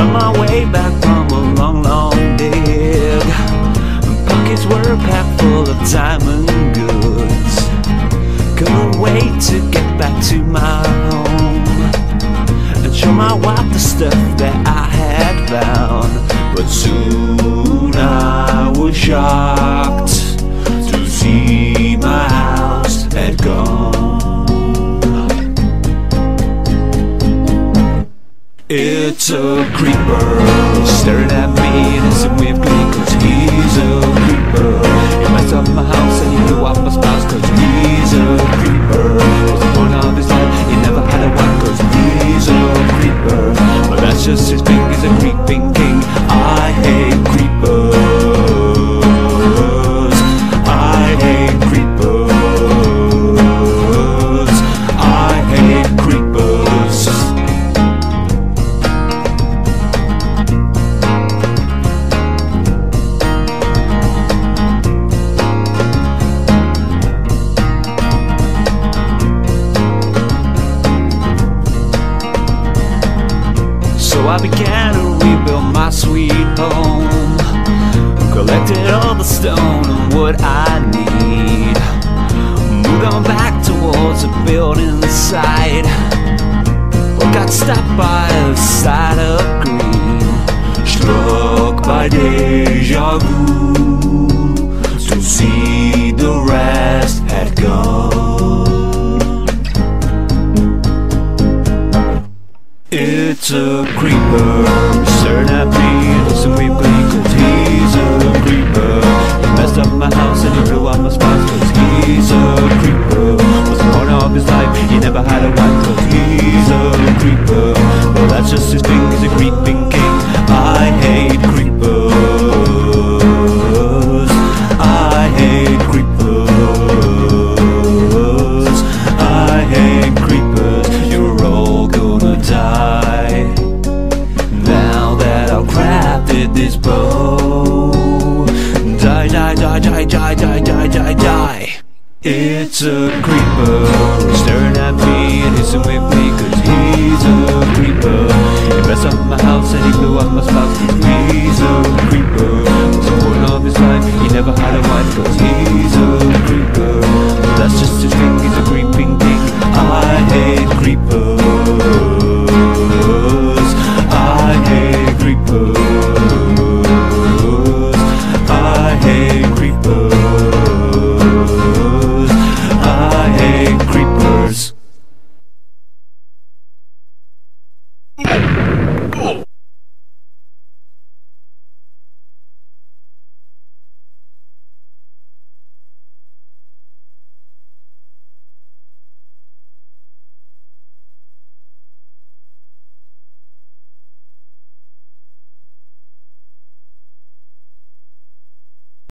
on my way back from a long, long dig. Pockets were packed full of diamond goods. Couldn't wait to get back to my home and show my wife the stuff that I had found. But soon I was shot. A creeper staring at me hissing with I began to rebuild my sweet home. Collected all the stone and wood I need. Moved on back towards the building site. But got stopped by the sight of green. Struck by deja vu. It's a creeper. Staring at me with glee he's a creeper Die, die, die, die, die, die, die, die, die. It's a creeper Staring at me and hissing with me Cause he's a creeper. He messed up my house and he blew up my spouse he's a creeper. The point of his life He never had a wife Cause he's